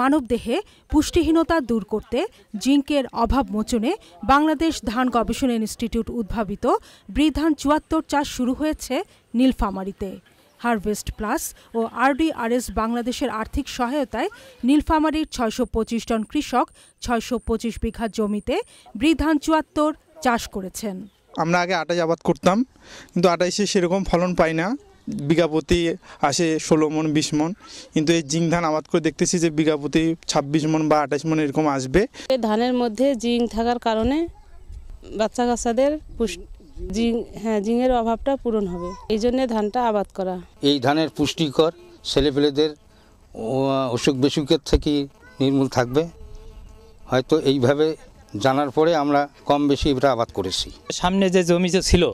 মানবদেহে পুষ্টিহীনতা দূর করতে জিঙ্কের অভাব মোচনে বাংলাদেশ ধান গবেষণা ইনস্টিটিউট উদ্ভাবিত বৃধান চুয়াত্তর চাষ শুরু হয়েছে নীলফামারীতে। হারভেস্ট প্লাস ও আরডিআরএস বাংলাদেশের আর্থিক সহায়তায় নীলফামারীর ছয়শো পঁচিশ জন কৃষক ছয়শো পঁচিশ বিঘা জমিতে বৃধান চুয়াত্তর চাষ করেছেন। আমরা আগে আটাইশ আবাদ করতাম, কিন্তু আটাইশে সেরকম ফলন পাই না। বিঘা প্রতি আসে ষোলো মন বিশ মন। কিন্তু এই জিঙ্ক ধান আবাদ করে দেখতেছি যে বিঘা প্রতি ছাব্বিশ মন বা আঠাশ মন এরকম আসবে। এই ধানের মধ্যে জিঙ্ক থাকার কারণে বাচ্চা কাচ্চাদের জিঙ্ক হ্যাঁ জিঙ্কের অভাবটা পূরণ হবে। এই জন্যে ধানটা আবাদ করা। এই ধানের পুষ্টিকর ছেলেপেলেদের অসুখ বিসুখের থেকে নির্মূল থাকবে। হয়তো এইভাবে জানার পরে আমরা কম বেশি এটা আবাদ করেছি। সামনে যে জমি যে ছিল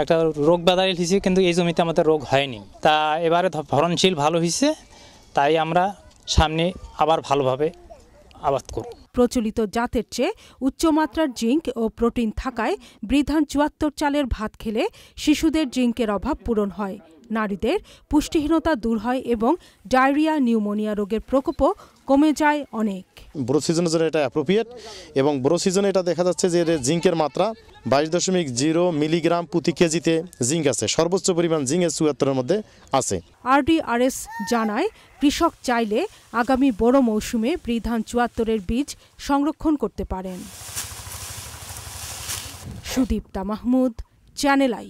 একটা রোগ বাধাই হয়েছে কিন্তু এই জমিতে আমাদের রোগ হয়নি। তা এবারে ফলনশীল ভালো হয়েছে তাই আমরা সামনে আবার ভালোভাবে আবাদ করব। প্রচলিত জাতের চেয়ে উচ্চমাত্রার জিঙ্ক ও প্রোটিন থাকায় বৃধান চুয়াত্তর চালের ভাত খেলে শিশুদের জিঙ্কের অভাব পূরণ হয়। নারীদের পুষ্টিহীনতা দূর হয় এবং ডায়রিয়া নিউমোনিয়া রোগের প্রকোপও কমে যায় অনেক। ব্রো সিজনের জন্য এটা অ্যাপ্রোপ্রিয়েট এবং ব্রো সিজনে এটা দেখা যাচ্ছে যে জিঙ্কের মাত্রা বাইশ দশমিক জিরো মিলিগ্রাম প্রতি কেজিতে জিঙ্ক আছে। সর্বোচ্চ পরিমাণ জিঙ্কের চুয়াত্তরের মধ্যে আছে। আরডিআরএস জানায় কৃষক চাইলে আগামী বড় মৌসুমে বৃধান চুয়াত্তরের বীজ সংরক্ষণ করতে পারেন। Sudipta Mahmud channel I